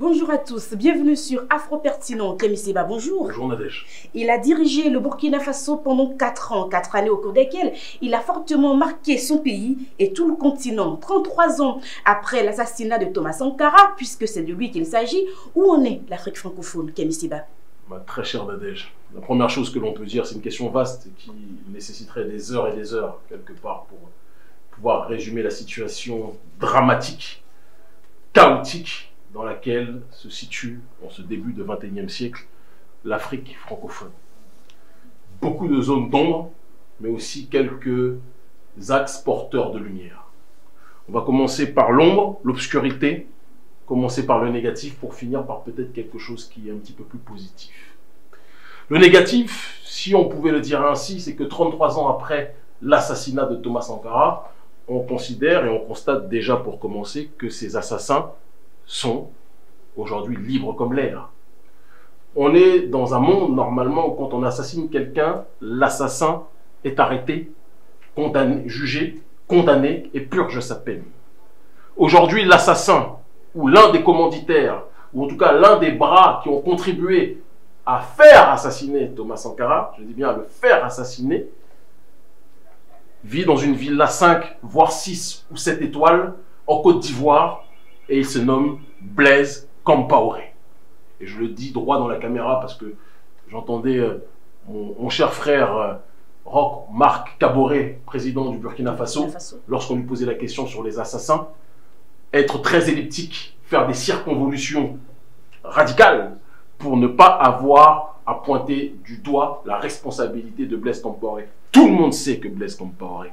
Bonjour à tous, bienvenue sur Afro Pertinent. Kémy Seba, bonjour. Bonjour Nadège. Il a dirigé le Burkina Faso pendant 4 ans, 4 années au cours desquelles il a fortement marqué son pays et tout le continent. 33 ans après l'assassinat de Thomas Sankara, puisque c'est de lui qu'il s'agit, où en est l'Afrique francophone, Kémy Seba? Ma très chère Nadège, la première chose que l'on peut dire, c'est une question vaste qui nécessiterait des heures et des heures, quelque part, pour pouvoir résumer la situation dramatique, chaotique dans laquelle se situe, en ce début de XXIe siècle, l'Afrique francophone. Beaucoup de zones d'ombre, mais aussi quelques axes porteurs de lumière. On va commencer par l'ombre, l'obscurité, commencer par le négatif pour finir par peut-être quelque chose qui est un petit peu plus positif. Le négatif, si on pouvait le dire ainsi, c'est que 33 ans après l'assassinat de Thomas Sankara, on considère et on constate déjà pour commencer que ces assassins sont aujourd'hui libres comme l'air. On est dans un monde, normalement, où quand on assassine quelqu'un, l'assassin est arrêté, condamné, jugé, condamné et purge sa peine. Aujourd'hui, l'assassin, ou l'un des commanditaires, ou en tout cas l'un des bras qui ont contribué à faire assassiner Thomas Sankara, je dis bien à le faire assassiner, vit dans une villa 5, voire 6 ou 7 étoiles en Côte d'Ivoire, et il se nomme Blaise Compaoré. Et je le dis droit dans la caméra parce que j'entendais euh, mon, cher frère euh, Roch Marc Caboret, président du Burkina Faso, lorsqu'on lui posait la question sur les assassins, être très elliptique, faire des circonvolutions radicales pour ne pas avoir à pointer du doigt la responsabilité de Blaise Compaoré. Tout le monde sait que Blaise Compaoré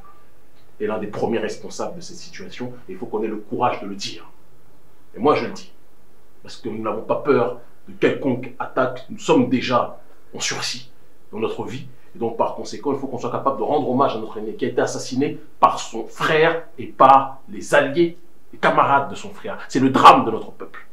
est l'un des premiers responsables de cette situation et il faut qu'on ait le courage de le dire. Et moi, je le dis. Parce que nous n'avons pas peur de quelconque attaque. Nous sommes déjà en sursis dans notre vie. Et donc, par conséquent, il faut qu'on soit capable de rendre hommage à notre aîné qui a été assassiné par son frère et par les alliés, les camarades de son frère. C'est le drame de notre peuple.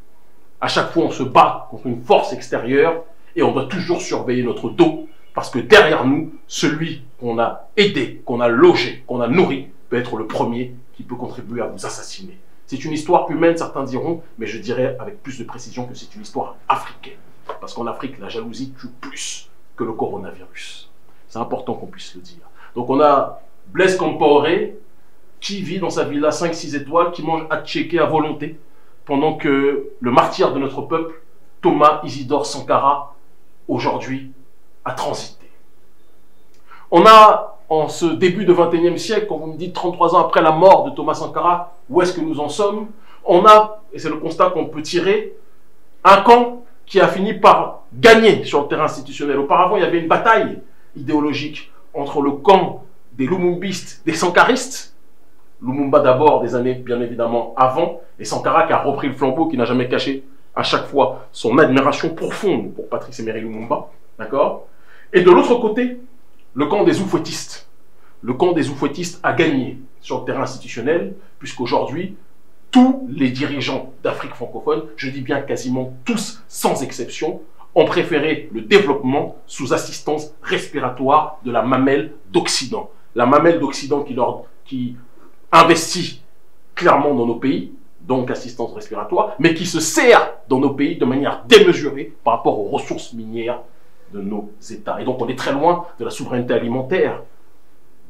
À chaque fois, on se bat contre une force extérieure et on doit toujours surveiller notre dos parce que derrière nous, celui qu'on a aidé, qu'on a logé, qu'on a nourri, peut être le premier qui peut contribuer à vous assassiner. C'est une histoire humaine, certains diront, mais je dirais avec plus de précision que c'est une histoire africaine. Parce qu'en Afrique, la jalousie tue plus que le coronavirus. C'est important qu'on puisse le dire. Donc on a Blaise Compaoré, qui vit dans sa villa 5-6 étoiles, qui mange à checker à volonté, pendant que le martyr de notre peuple, Thomas Isidore Sankara, aujourd'hui, a transité. On a en ce début de 21e siècle, quand vous me dites 33 ans après la mort de Thomas Sankara, où est-ce que nous en sommes On a, et c'est le constat qu'on peut tirer, un camp qui a fini par gagner sur le terrain institutionnel. Auparavant, il y avait une bataille idéologique entre le camp des Lumumbistes, des Sankaristes, Lumumba d'abord, des années bien évidemment avant, et Sankara qui a repris le flambeau, qui n'a jamais caché à chaque fois son admiration profonde pour Patrice Emery Lumumba, d'accord? Et de l'autre côté, le camp des oufouettistes. Le camp a gagné sur le terrain institutionnel, puisqu'aujourd'hui, tous les dirigeants d'Afrique francophone, je dis bien quasiment tous sans exception, ont préféré le développement sous assistance respiratoire de la mamelle d'Occident. La mamelle d'Occident qui, qui investit clairement dans nos pays, donc assistance respiratoire, mais qui se sert dans nos pays de manière démesurée par rapport aux ressources minières de nos États. Et donc on est très loin de la souveraineté alimentaire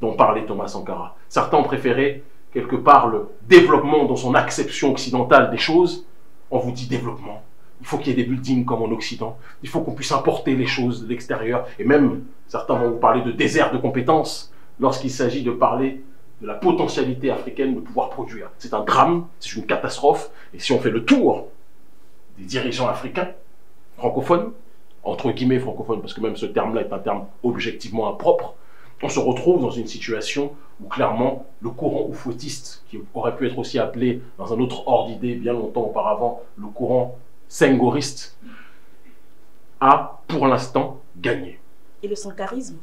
dont parlait Thomas Sankara. Certains ont préféré quelque part le développement dans son acception occidentale des choses. On vous dit développement. Il faut qu'il y ait des buildings comme en Occident. Il faut qu'on puisse importer les choses de l'extérieur. Et même, certains vont vous parler de désert de compétences lorsqu'il s'agit de parler de la potentialité africaine de pouvoir produire. C'est un drame, c'est une catastrophe. Et si on fait le tour des dirigeants africains, francophones, entre guillemets francophone, parce que même ce terme-là est un terme objectivement impropre, on se retrouve dans une situation où clairement le courant oufouettiste, qui aurait pu être aussi appelé dans un autre ordre d'idée bien longtemps auparavant, le courant sengoriste, a pour l'instant gagné. Et le sankarisme?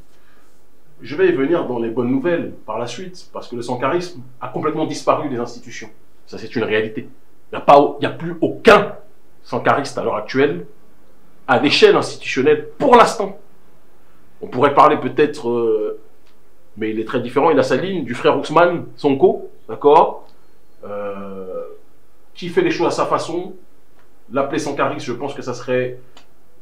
Je vais y venir dans les bonnes nouvelles par la suite, parce que le sankarisme a complètement disparu des institutions. Ça, c'est une réalité. Il n'y a, a plus aucun sankariste à l'heure actuelle à l'échelle institutionnelle pour l'instant. On pourrait parler peut-être, euh, mais il est très différent, il a sa ligne, du frère Ousmane Sonko, d'accord euh, Qui fait les choses à sa façon, L'appeler Sankariste, je pense que ça serait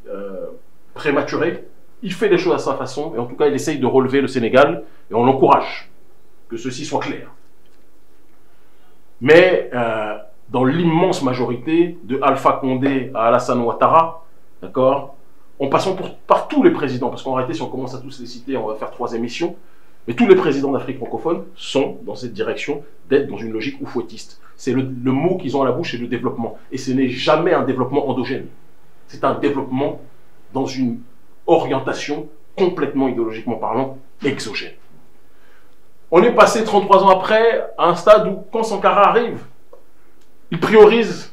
euh, prématuré. Il fait les choses à sa façon, et en tout cas, il essaye de relever le Sénégal, et on l'encourage, que ceci soit clair. Mais dans l'immense majorité, de Alpha Condé à Alassane Ouattara, d'accord, en passant par tous les présidents, parce qu'en réalité, si on commence à tous les citer, on va faire trois émissions, mais tous les présidents d'Afrique francophone sont dans cette direction d'être dans une logique oufouettiste. C'est le, le, mot qu'ils ont à la bouche, c'est le développement. Et ce n'est jamais un développement endogène. C'est un développement dans une orientation complètement idéologiquement parlant exogène. On est passé 33 ans après à un stade où, quand Sankara arrive, il priorise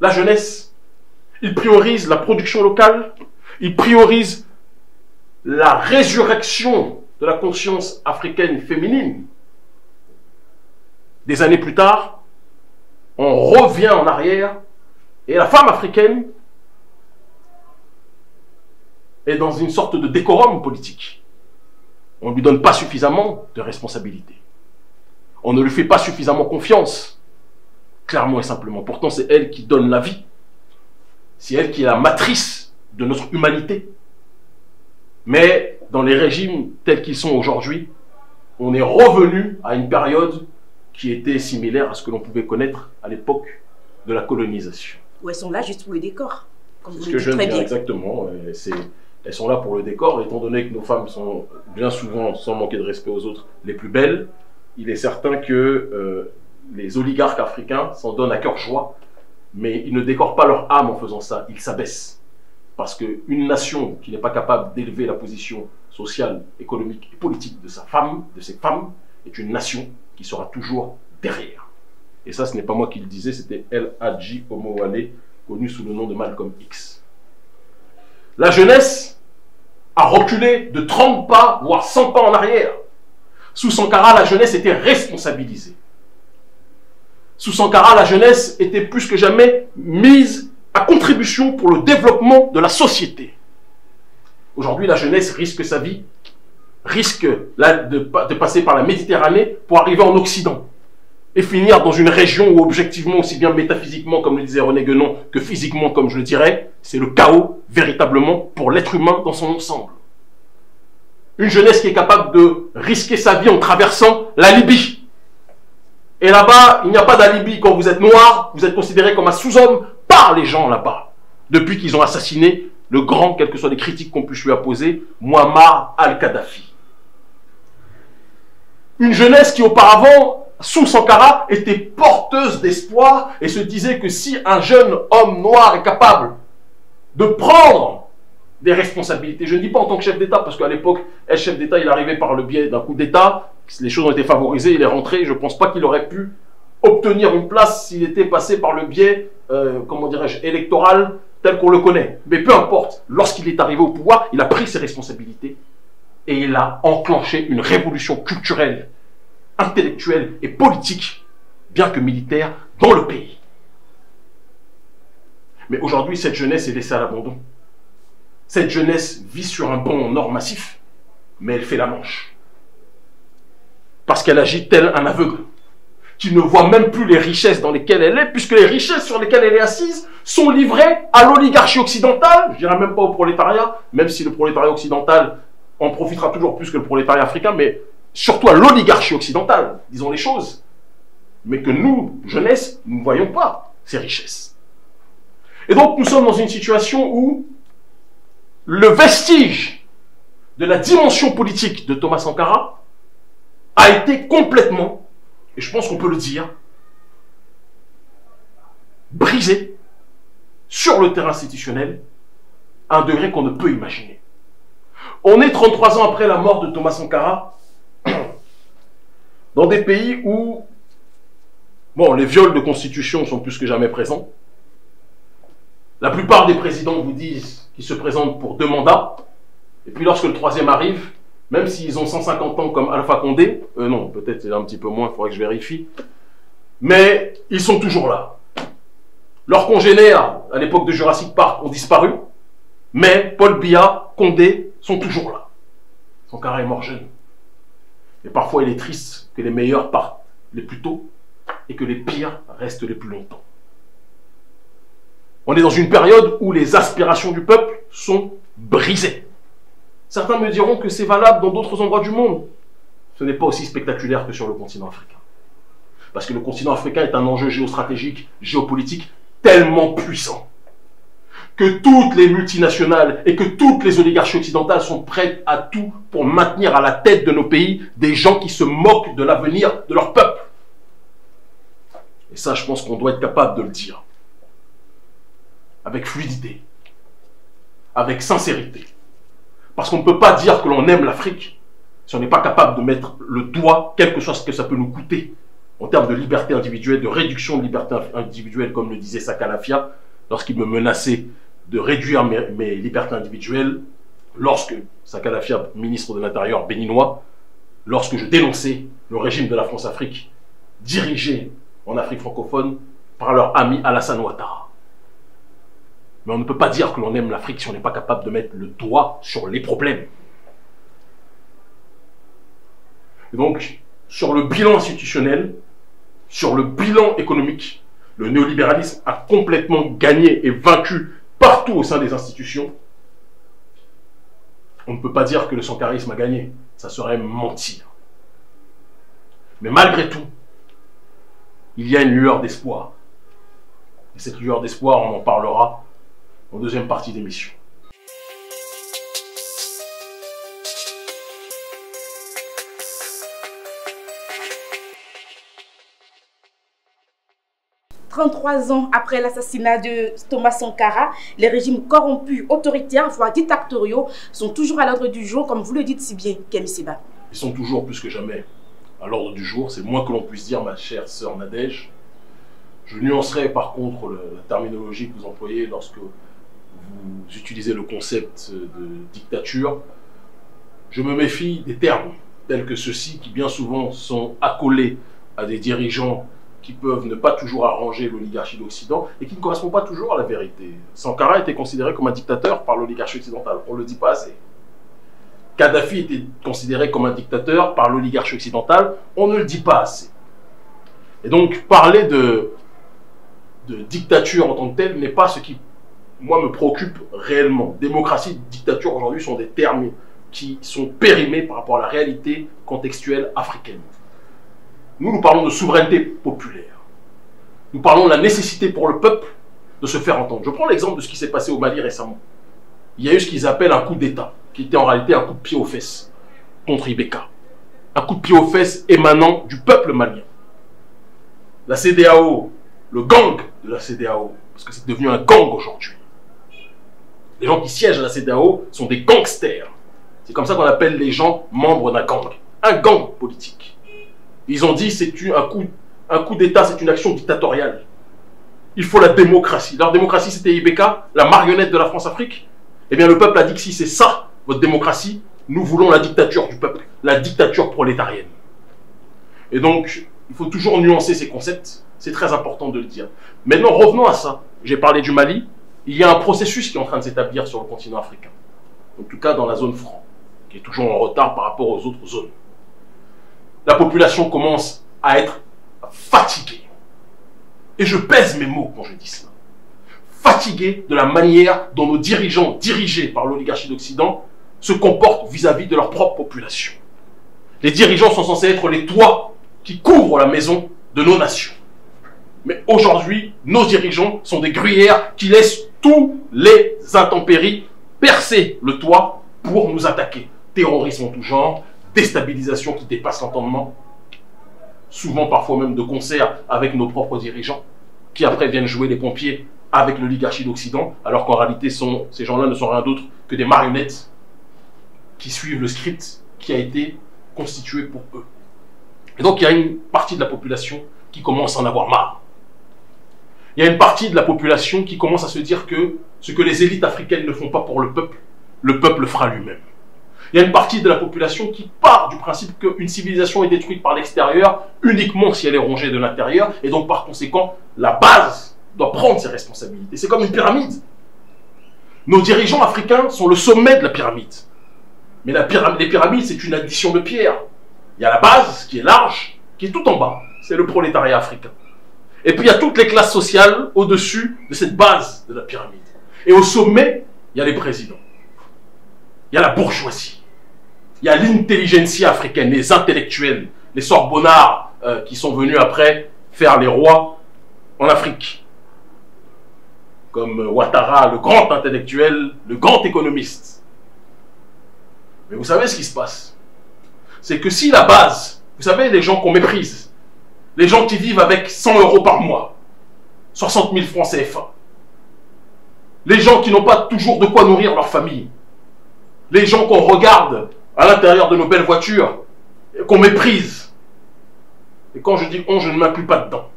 la jeunesse, il priorise la production locale, il priorise la résurrection de la conscience africaine féminine. Des années plus tard, on revient en arrière et la femme africaine est dans une sorte de décorum politique. On ne lui donne pas suffisamment de responsabilités. On ne lui fait pas suffisamment confiance, clairement et simplement. Pourtant, c'est elle qui donne la vie. C'est elle qui est la matrice de notre humanité. Mais dans les régimes tels qu'ils sont aujourd'hui, on est revenu à une période qui était similaire à ce que l'on pouvait connaître à l'époque de la colonisation. Ou elles sont là juste pour le décor. C'est ce que je viens dire exactement. Elles sont là pour le décor, étant donné que nos femmes sont bien souvent, sans manquer de respect aux autres, les plus belles. Il est certain que euh, les oligarques africains s'en donnent à cœur joie, mais ils ne décorent pas leur âme en faisant ça, ils s'abaissent. Parce qu'une nation qui n'est pas capable d'élever la position sociale, économique et politique de sa femme, de ses femmes, est une nation qui sera toujours derrière. Et ça, ce n'est pas moi qui le disais, c'était El Hadji Omowale, connu sous le nom de Malcolm X. La jeunesse a reculé de 30 pas, voire 100 pas en arrière. Sous Sankara, la jeunesse était responsabilisée. Sous Sankara, la jeunesse était plus que jamais mise à contribution pour le développement de la société. Aujourd'hui, la jeunesse risque sa vie, risque de, passer par la Méditerranée pour arriver en Occident et finir dans une région où objectivement, aussi bien métaphysiquement, comme le disait René Guénon, que physiquement, comme je le dirais, c'est le chaos véritablement pour l'être humain dans son ensemble. Une jeunesse qui est capable de risquer sa vie en traversant la Libye. Et là-bas, il n'y a pas d'alibi. Quand vous êtes noir, vous êtes considéré comme un sous-homme par les gens là-bas. Depuis qu'ils ont assassiné le grand, quelles que soient les critiques qu'on puisse lui apposer, Muammar al-Kadhafi. Une jeunesse qui auparavant, sous Sankara, était porteuse d'espoir et se disait que si un jeune homme noir est capable de prendre des responsabilités, je ne dis pas en tant que chef d'État, parce qu'à l'époque, le chef d'État, il arrivait par le biais d'un coup d'État, les choses ont été favorisées, il est rentré, je ne pense pas qu'il aurait pu obtenir une place s'il était passé par le biais, euh, comment dirais-je, électoral tel qu'on le connaît. Mais peu importe, lorsqu'il est arrivé au pouvoir, il a pris ses responsabilités et il a enclenché une révolution culturelle, intellectuelle et politique, bien que militaire, dans le pays. Mais aujourd'hui, cette jeunesse est laissée à l'abandon. Cette jeunesse vit sur un banc nord massif, mais elle fait la manche. Parce qu'elle agit tel un aveugle, qui ne voit même plus les richesses dans lesquelles elle est, puisque les richesses sur lesquelles elle est assise sont livrées à l'oligarchie occidentale, je dirais même pas au prolétariat, même si le prolétariat occidental en profitera toujours plus que le prolétariat africain, mais surtout à l'oligarchie occidentale, disons les choses. Mais que nous, jeunesse, nous ne voyons pas ces richesses. Et donc nous sommes dans une situation où le vestige de la dimension politique de Thomas Sankara a été complètement, et je pense qu'on peut le dire, brisé sur le terrain institutionnel à un degré qu'on ne peut imaginer. On est 33 ans après la mort de Thomas Sankara dans des pays où bon, les viols de constitution sont plus que jamais présents. La plupart des présidents vous disent qu'ils se présentent pour deux mandats. Et puis lorsque le troisième arrive, même s'ils ont 150 ans comme Alpha Condé, euh, non, peut-être c'est un petit peu moins, il faudrait que je vérifie, mais ils sont toujours là. Leurs congénères, à l'époque de Jurassic Park, ont disparu, mais Paul Biya, Condé sont toujours là. Son carré est mort jeune. Et parfois, il est triste que les meilleurs partent les plus tôt et que les pires restent les plus longtemps. On est dans une période où les aspirations du peuple sont brisées. Certains me diront que c'est valable dans d'autres endroits du monde. Ce n'est pas aussi spectaculaire que sur le continent africain. Parce que le continent africain est un enjeu géostratégique, géopolitique tellement puissant que toutes les multinationales et que toutes les oligarchies occidentales sont prêtes à tout pour maintenir à la tête de nos pays des gens qui se moquent de l'avenir de leur peuple. Et ça, je pense qu'on doit être capable de le dire. Avec fluidité. Avec sincérité. Parce qu'on ne peut pas dire que l'on aime l'Afrique si on n'est pas capable de mettre le doigt, quel que soit ce que ça peut nous coûter, en termes de liberté individuelle, de réduction de liberté individuelle, comme le disait Sakalafia, lorsqu'il me menaçait de réduire mes, libertés individuelles lorsque Sakalafia, ministre de l'Intérieur béninois, lorsque je dénonçais le régime de la France-Afrique, dirigé en Afrique francophone par leur ami Alassane Ouattara. Mais on ne peut pas dire que l'on aime l'Afrique si on n'est pas capable de mettre le doigt sur les problèmes. Donc, sur le bilan institutionnel, sur le bilan économique, le néolibéralisme a complètement gagné et vaincu partout au sein des institutions, on ne peut pas dire que le sankarisme a gagné. Ça serait mentir. Mais malgré tout, il y a une lueur d'espoir. Et cette lueur d'espoir, on en parlera en deuxième partie d'émission. 33 ans après l'assassinat de Thomas Sankara, les régimes corrompus, autoritaires, voire dictatoriaux, sont toujours à l'ordre du jour, comme vous le dites si bien, Kemi Siba. Ils sont toujours plus que jamais à l'ordre du jour. C'est moins que l'on puisse dire, ma chère sœur Nadège. Je nuancerai par contre la terminologie que vous employez lorsque vous utilisez le concept de dictature. Je me méfie des termes tels que ceux-ci qui bien souvent sont accolés à des dirigeants qui peuvent ne pas toujours arranger l'oligarchie d'Occident et qui ne correspondent pas toujours à la vérité. Sankara était considéré comme un dictateur par l'oligarchie occidentale, on ne le dit pas assez. Kadhafi était considéré comme un dictateur par l'oligarchie occidentale, on ne le dit pas assez. Et donc parler de, de dictature en tant que telle n'est pas ce qui, moi, me préoccupe réellement. Démocratie, dictature aujourd'hui sont des termes qui sont périmés par rapport à la réalité contextuelle africaine. Nous, nous parlons de souveraineté populaire. Nous parlons de la nécessité pour le peuple de se faire entendre. Je prends l'exemple de ce qui s'est passé au Mali récemment. Il y a eu ce qu'ils appellent un coup d'État, qui était en réalité un coup de pied aux fesses contre Ibeka. Un coup de pied aux fesses émanant du peuple malien. La CDAO, le gang de la CDAO, parce que c'est devenu un gang aujourd'hui. Les gens qui siègent à la CDAO sont des gangsters. C'est comme ça qu'on appelle les gens membres d'un gang. Un gang politique. Ils ont dit c'est un coup, un coup d'État, c'est une action dictatoriale. Il faut la démocratie. Leur démocratie, c'était Ibeka, la marionnette de la France-Afrique. Eh bien, le peuple a dit que si c'est ça, votre démocratie, nous voulons la dictature du peuple, la dictature prolétarienne. Et donc, il faut toujours nuancer ces concepts. C'est très important de le dire. Maintenant, revenons à ça. J'ai parlé du Mali. Il y a un processus qui est en train de s'établir sur le continent africain. En tout cas, dans la zone franc, qui est toujours en retard par rapport aux autres zones la population commence à être fatiguée. Et je pèse mes mots quand je dis cela. Fatiguée de la manière dont nos dirigeants, dirigés par l'oligarchie d'Occident, se comportent vis-à-vis de leur propre population. Les dirigeants sont censés être les toits qui couvrent la maison de nos nations. Mais aujourd'hui, nos dirigeants sont des gruyères qui laissent tous les intempéries percer le toit pour nous attaquer. Terrorisme en tout genre, déstabilisation qui dépasse l'entendement, souvent parfois même de concert avec nos propres dirigeants, qui après viennent jouer les pompiers avec l'oligarchie d'Occident, alors qu'en réalité ces gens-là ne sont rien d'autre que des marionnettes qui suivent le script qui a été constitué pour eux. Et donc il y a une partie de la population qui commence à en avoir marre. Il y a une partie de la population qui commence à se dire que ce que les élites africaines ne font pas pour le peuple, le peuple le fera lui-même. Il y a une partie de la population qui part du principe qu'une civilisation est détruite par l'extérieur uniquement si elle est rongée de l'intérieur, et donc par conséquent, la base doit prendre ses responsabilités. C'est comme une pyramide. Nos dirigeants africains sont le sommet de la pyramide. Mais les pyramides, c'est une addition de pierres. Il y a la base qui est large, qui est tout en bas. C'est le prolétariat africain. Et puis il y a toutes les classes sociales au-dessus de cette base de la pyramide. Et au sommet, il y a les présidents. Il y a la bourgeoisie. Il y a l'intelligentsia africaine, les intellectuels, les sorbonnards euh, qui sont venus après faire les rois en Afrique. Comme Ouattara, le grand intellectuel, le grand économiste. Mais vous savez ce qui se passe? C'est que si la base, vous savez, les gens qu'on méprise, les gens qui vivent avec 100 euros par mois, 60 000 francs CFA, les gens qui n'ont pas toujours de quoi nourrir leur famille, les gens qu'on regarde à l'intérieur de nos belles voitures, qu'on méprise. Et quand je dis on, je ne m'inclus pas dedans.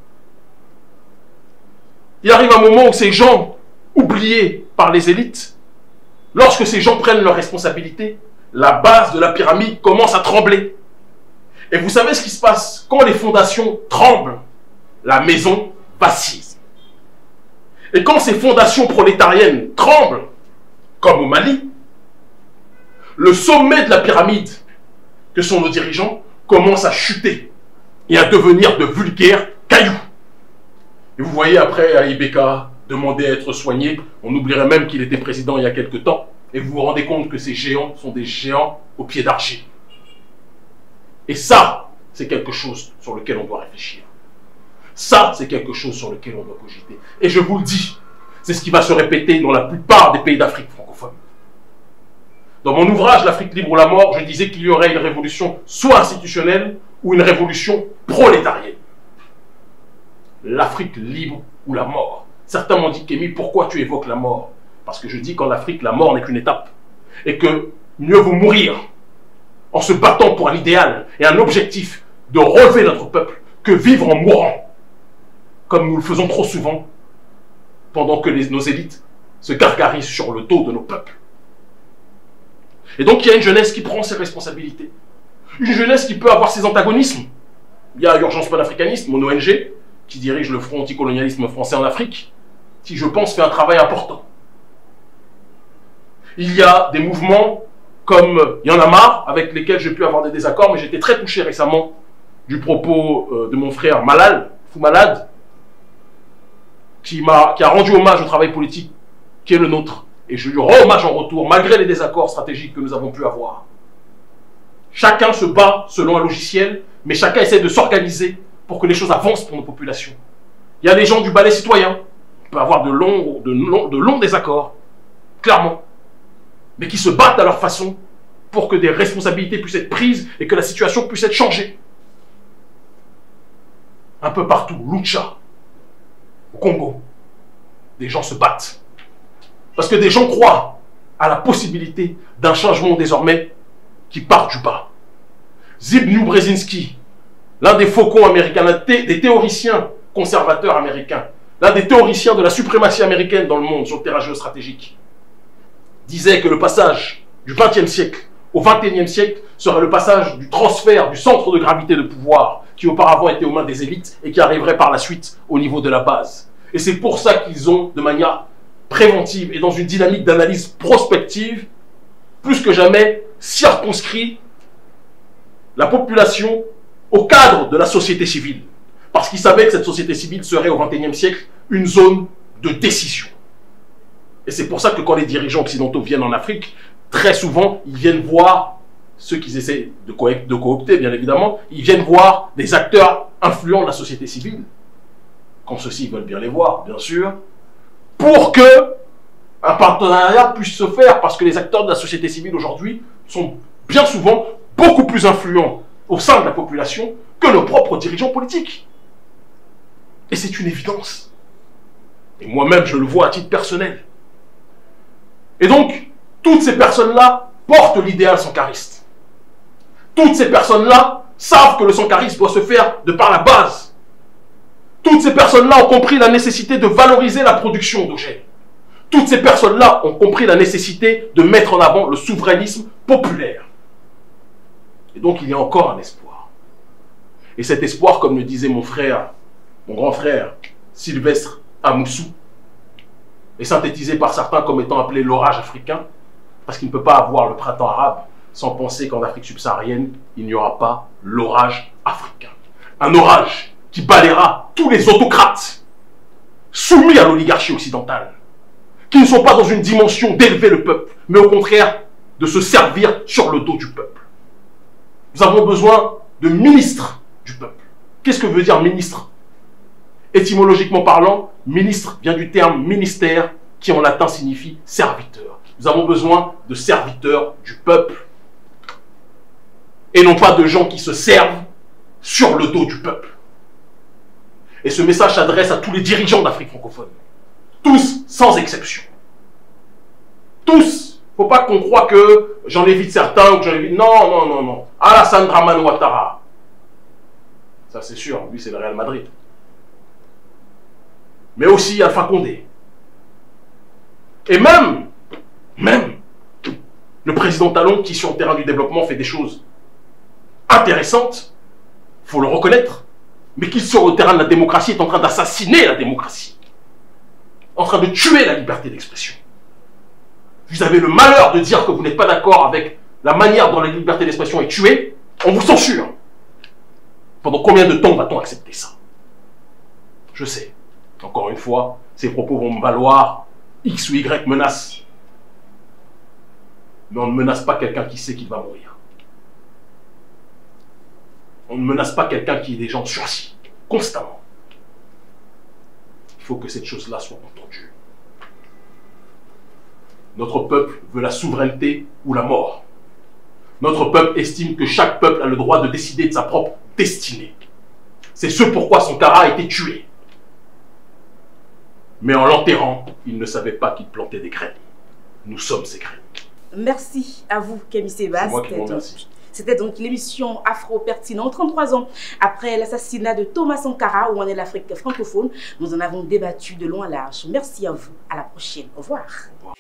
Il arrive un moment où ces gens, oubliés par les élites, lorsque ces gens prennent leurs responsabilités, la base de la pyramide commence à trembler. Et vous savez ce qui se passe Quand les fondations tremblent, la maison vacille. Et quand ces fondations prolétariennes tremblent, comme au Mali, le sommet de la pyramide, que sont nos dirigeants, commence à chuter et à devenir de vulgaires cailloux. Et vous voyez après à Ibeka demander à être soigné, on oublierait même qu'il était président il y a quelque temps, et vous vous rendez compte que ces géants sont des géants au pied d'argile. Et ça, c'est quelque chose sur lequel on doit réfléchir. Ça, c'est quelque chose sur lequel on doit cogiter. Et je vous le dis, c'est ce qui va se répéter dans la plupart des pays d'Afrique francophone. Dans mon ouvrage L'Afrique libre ou la mort, je disais qu'il y aurait une révolution soit institutionnelle ou une révolution prolétarienne. L'Afrique libre ou la mort. Certains m'ont dit, Kémy, pourquoi tu évoques la mort? Parce que je dis qu'en Afrique, la mort n'est qu'une étape. Et que mieux vaut mourir en se battant pour un idéal et un objectif de relever notre peuple que vivre en mourant, comme nous le faisons trop souvent, pendant que nos élites se gargarisent sur le dos de nos peuples. Et donc il y a une jeunesse qui prend ses responsabilités. Une jeunesse qui peut avoir ses antagonismes. Il y a Urgence Panafricanisme, mon ONG, qui dirige le Front anticolonialisme français en Afrique, qui je pense fait un travail important. Il y a des mouvements comme Il y en a marre, avec lesquels j'ai pu avoir des désaccords, mais j'étais très touché récemment du propos euh, de mon frère Malal, fou malade, qui, a, rendu hommage au travail politique qui est le nôtre. Et je lui rends hommage en retour, malgré les désaccords stratégiques que nous avons pu avoir. Chacun se bat selon un logiciel, mais chacun essaie de s'organiser pour que les choses avancent pour nos populations. Il y a les gens du ballet citoyen. On peut avoir de longs, de, longs, de longs désaccords, clairement, mais qui se battent à leur façon pour que des responsabilités puissent être prises et que la situation puisse être changée. Un peu partout, Lucha, au Congo, des gens se battent parce que des gens croient à la possibilité d'un changement désormais qui part du bas. Zbigniew Brzezinski, l'un des faucons américains, l'un des théoriciens conservateurs américains, l'un des théoriciens de la suprématie américaine dans le monde sur le terrain géostratégique, disait que le passage du XXe siècle au XXIe siècle serait le passage du transfert du centre de gravité de pouvoir qui auparavant était aux mains des élites et qui arriverait par la suite au niveau de la base. Et c'est pour ça qu'ils ont, de manière préventive et dans une dynamique d'analyse prospective, plus que jamais circonscrit la population au cadre de la société civile. Parce qu'ils savaient que cette société civile serait au XXIe siècle une zone de décision. Et c'est pour ça que quand les dirigeants occidentaux viennent en Afrique, très souvent, ils viennent voir ceux qu'ils essaient de, coopter, bien évidemment, ils viennent voir des acteurs influents de la société civile, quand ceux-ci veulent bien les voir, bien sûr, pour que un partenariat puisse se faire, parce que les acteurs de la société civile aujourd'hui sont bien souvent beaucoup plus influents au sein de la population que nos propres dirigeants politiques. Et c'est une évidence. Et moi-même, je le vois à titre personnel. Et donc, toutes ces personnes-là portent l'idéal sankariste. Toutes ces personnes-là savent que le sankarisme doit se faire de par la base. Toutes ces personnes-là ont compris la nécessité de valoriser la production d'OGM. Toutes ces personnes-là ont compris la nécessité de mettre en avant le souverainisme populaire. Et donc il y a encore un espoir. Et cet espoir, comme le disait mon frère, mon grand frère, Sylvestre Amoussou, est synthétisé par certains comme étant appelé l'orage africain, parce qu'il ne peut pas avoir le printemps arabe sans penser qu'en Afrique subsaharienne, il n'y aura pas l'orage africain. Un orage qui balayera tous les autocrates soumis à l'oligarchie occidentale, qui ne sont pas dans une dimension d'élever le peuple, mais au contraire de se servir sur le dos du peuple. Nous avons besoin de ministres du peuple. Qu'est-ce que veut dire ministre? Étymologiquement parlant, ministre vient du terme ministère qui en latin signifie serviteur. Nous avons besoin de serviteurs du peuple et non pas de gens qui se servent sur le dos du peuple. Et ce message s'adresse à tous les dirigeants d'Afrique francophone. Tous, sans exception. Tous. Faut pas qu'on croie que j'en évite certains ou que j'en évite. Non, non, non, non. Alassane Draman Ouattara. Ça, c'est sûr. Lui, c'est le Real Madrid. Mais aussi Alpha Condé. Et même, même, le président Talon qui, sur le terrain du développement, fait des choses intéressantes, faut le reconnaître, mais qui, sur le terrain de la démocratie, est en train d'assassiner la démocratie, en train de tuer la liberté d'expression. Vous avez le malheur de dire que vous n'êtes pas d'accord avec la manière dont la liberté d'expression est tuée, on vous censure. Pendant combien de temps va-t-on accepter ça? Je sais. Encore une fois, ces propos vont me valoir X ou Y menace. Mais on ne menace pas quelqu'un qui sait qu'il va mourir. On ne menace pas quelqu'un qui est des gens sursis, constamment. Il faut que cette chose-là soit entendue. Notre peuple veut la souveraineté ou la mort. Notre peuple estime que chaque peuple a le droit de décider de sa propre destinée. C'est ce pourquoi son cara a été tué. Mais en l'enterrant, il ne savait pas qu'il plantait des graines. Nous sommes ces graines. Merci à vous, Camille Sébastien. C'était donc l'émission Afro-Pertinent. 33 ans après l'assassinat de Thomas Sankara, où on est l'Afrique francophone, nous en avons débattu de long à large. Merci à vous. À la prochaine. Au revoir. Au revoir.